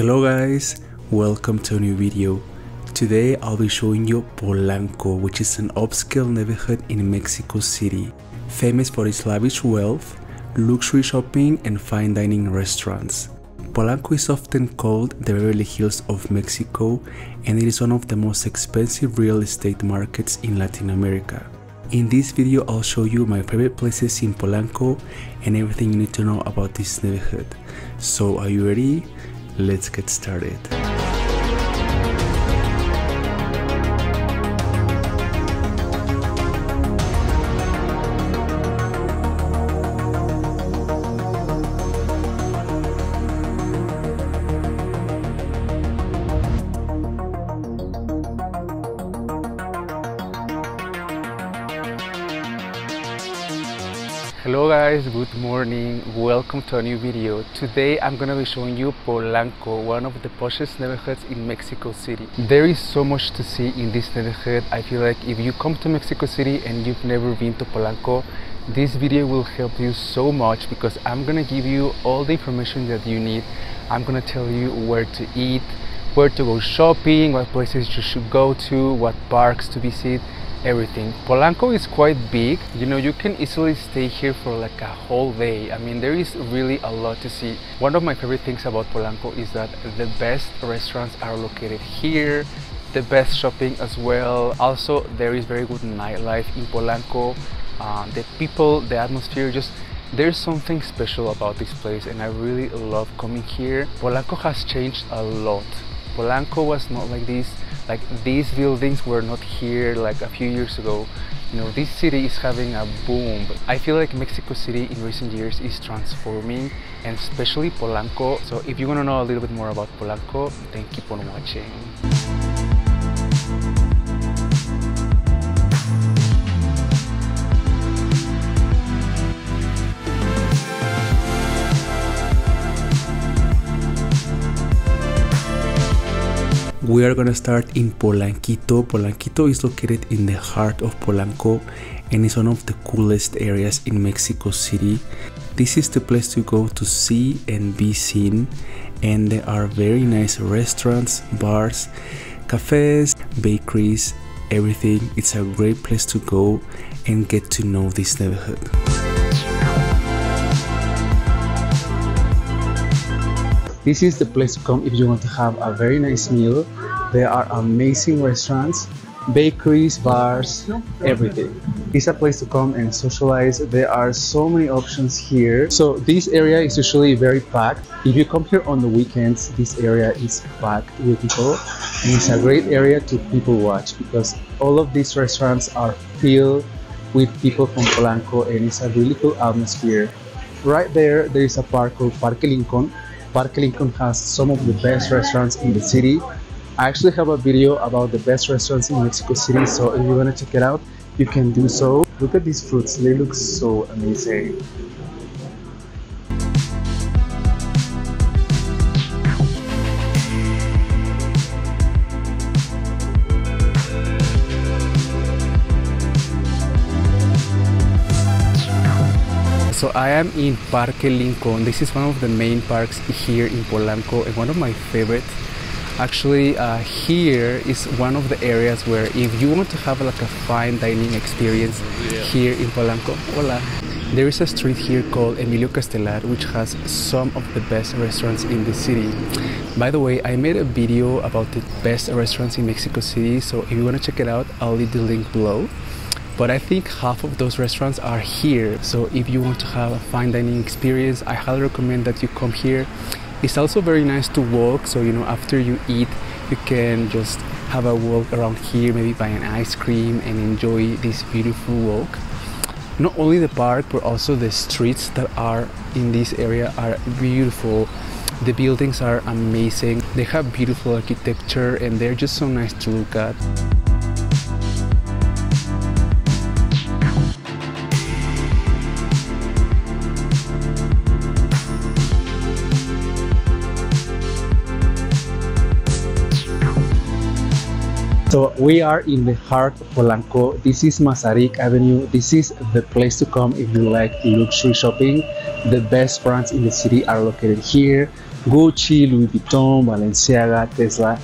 Hello guys, welcome to a new video. Today I'll be showing you Polanco, which is an upscale neighborhood in Mexico City, famous for its lavish wealth, luxury shopping and fine dining restaurants. Polanco is often called the Beverly Hills of Mexico and it is one of the most expensive real estate markets in Latin America. In this video I'll show you my favorite places in Polanco and everything you need to know about this neighborhood. So are you ready? Let's get started. Hello guys, good morning, welcome to a new video. Today I'm gonna be showing you Polanco, one of the poshest neighborhoods in Mexico City. There is so much to see in this neighborhood. I feel like if you come to Mexico City and you've never been to Polanco, this video will help you so much because I'm gonna give you all the information that you need. I'm gonna tell you where to eat, where to go shopping, what places you should go to, what parks to visit, everything. Polanco is quite big. You know, you can easily stay here for like a whole day. I mean, there is really a lot to see. One of my favorite things about Polanco is that the best restaurants are located here, the best shopping as well. Also, there is very good nightlife in Polanco. Uh, the people, the atmosphere, just there's something special about this place and I really love coming here. Polanco has changed a lot. Polanco was not like this like these buildings were not here like a few years ago. You know this city is having a boom i feel like mexico city in recent years is transforming and especially polanco. So if you want to know a little bit more about polanco then keep on watching we are gonna start in Polanquito. Polanquito is located in the heart of Polanco and is one of the coolest areas in Mexico City. This is the place to go to see and be seen and there are very nice restaurants, bars, cafes, bakeries, everything. It's a great place to go and get to know this neighborhood. This is the place to come if you want to have a very nice meal. There are amazing restaurants, bakeries, bars, everything. It's a place to come and socialize. There are so many options here. So this area is usually very packed. If you come here on the weekends, this area is packed with people. And it's a great area to people watch because all of these restaurants are filled with people from Polanco and it's a really cool atmosphere. Right there, there is a park called Parque Lincoln Parque Lincoln has some of the best restaurants in the city. I actually have a video about the best restaurants in Mexico City, so if you want to check it out, you can do so. Look at these fruits, they look so amazing. So I am in Parque Lincoln. This is one of the main parks here in Polanco and one of my favorite. Actually, uh, here is one of the areas where if you want to have like a fine dining experience here in Polanco, hola, there is a street here called Emilio Castelar which has some of the best restaurants in the city. By the way, I made a video about the best restaurants in Mexico City, so if you want to check it out, I'll leave the link below. But I think half of those restaurants are here, so if you want to have a fine dining experience, I highly recommend that you come here it's also very nice to walk, so you know, after you eat, you can just have a walk around here, maybe buy an ice cream and enjoy this beautiful walk. Not only the park, but also the streets that are in this area are beautiful. The buildings are amazing. They have beautiful architecture and they're just so nice to look at. So we are in the heart of Polanco. This is Masaryk Avenue. This is the place to come if you like luxury shopping. The best brands in the city are located here. Gucci, Louis Vuitton, Balenciaga, Tesla,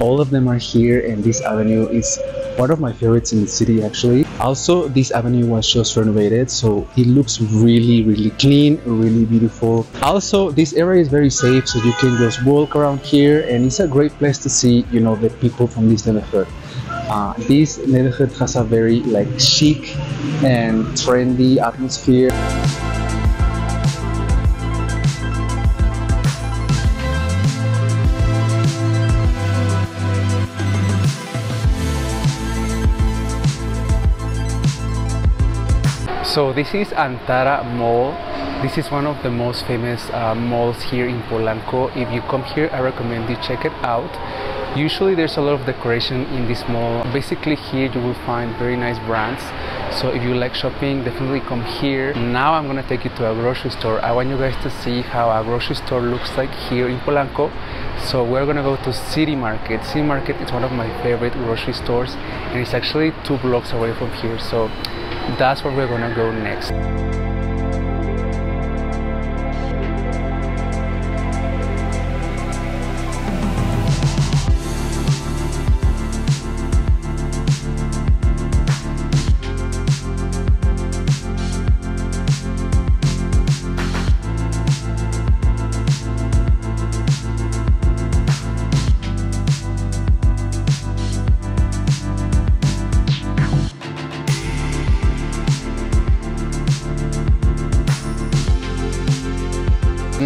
all of them are here and this avenue is one of my favorites in the city actually. Also this avenue was just renovated so it looks really really clean really beautiful. Also this area is very safe so you can just walk around here and it's a great place to see you know the people from this neighborhood. Uh, this neighborhood has a very like chic and trendy atmosphere So this is Antara Mall. This is one of the most famous uh, malls here in Polanco. If you come here, I recommend you check it out. Usually there's a lot of decoration in this mall. Basically here you will find very nice brands. So if you like shopping, definitely come here. Now I'm gonna take you to a grocery store. I want you guys to see how a grocery store looks like here in Polanco. So we're gonna go to City Market. City Market is one of my favorite grocery stores and it's actually two blocks away from here. So that's where we're gonna go next.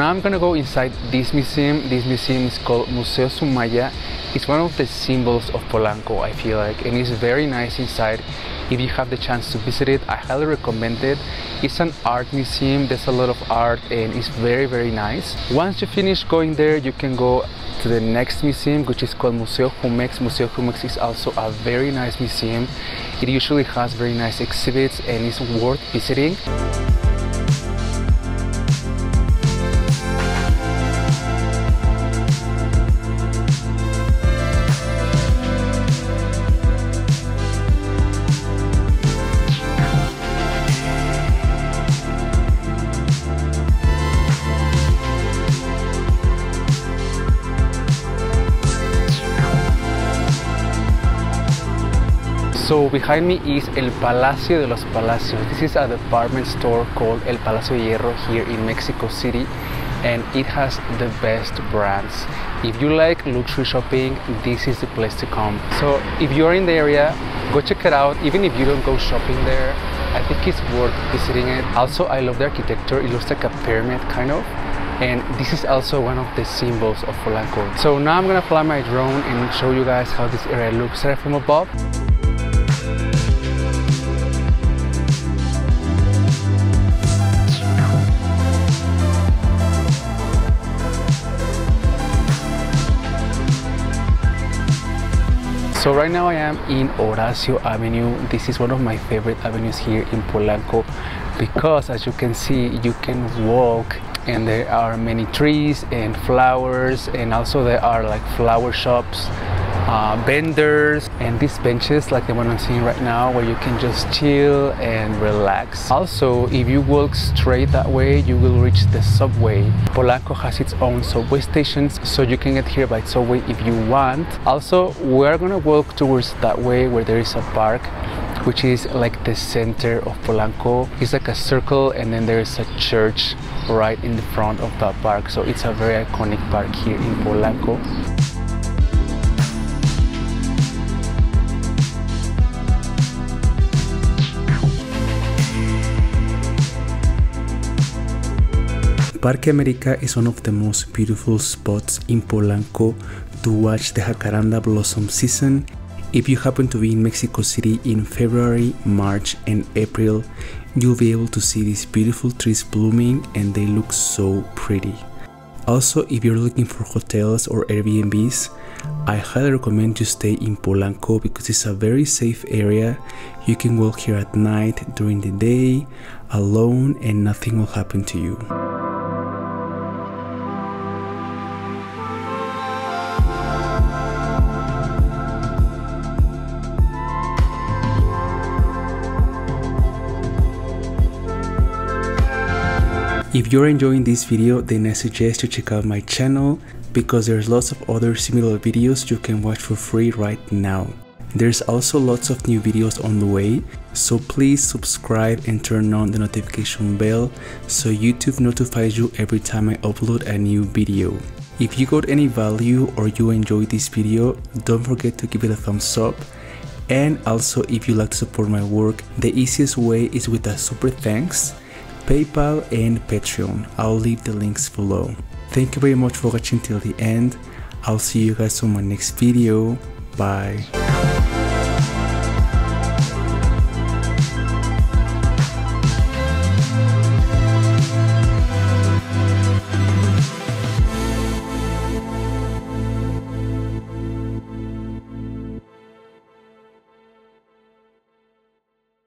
Now I'm gonna go inside this museum. This museum is called Museo Soumaya. It's one of the symbols of Polanco, I feel like, and it's very nice inside. If you have the chance to visit it, I highly recommend it. It's an art museum, there's a lot of art and it's very, very nice. Once you finish going there, you can go to the next museum, which is called Museo Jumex. Museo Jumex is also a very nice museum. It usually has very nice exhibits and it's worth visiting. So behind me is El Palacio de los Palacios. This is a department store called El Palacio Hierro here in Mexico City and it has the best brands. If you like luxury shopping, this is the place to come. So if you're in the area, go check it out. Even if you don't go shopping there, I think it's worth visiting it. Also, I love the architecture. It looks like a pyramid kind of and this is also one of the symbols of Polanco. So now I'm gonna fly my drone and show you guys how this area looks right from above. So right now I am in Horacio Avenue. This is one of my favorite avenues here in Polanco because as you can see you can walk and there are many trees and flowers and also there are like flower shops uh, vendors and these benches like the one I'm seeing right now where you can just chill and relax. Also, if you walk straight that way, you will reach the subway. Polanco has its own subway stations, so you can get here by subway if you want. Also, we're gonna walk towards that way where there is a park which is like the center of Polanco. It's like a circle and then there's a church right in the front of that park. So it's a very iconic park here in Polanco. Parque America is one of the most beautiful spots in Polanco to watch the jacaranda blossom season if you happen to be in Mexico City in February, March and April, you'll be able to see these beautiful trees blooming and they look so pretty. Also, if you're looking for hotels or Airbnbs, I highly recommend you stay in Polanco because it's a very safe area. You can walk here at night, during the day, alone and nothing will happen to you. If you're enjoying this video, then I suggest you check out my channel because there's lots of other similar videos you can watch for free right now. There's also lots of new videos on the way, so please subscribe and turn on the notification bell so YouTube notifies you every time I upload a new video. If you got any value or you enjoyed this video, don't forget to give it a thumbs up. And also if you like to support my work, the easiest way is with a super thanks PayPal and Patreon. I'll leave the links below. Thank you very much for watching till the end. I'll see you guys on my next video. Bye.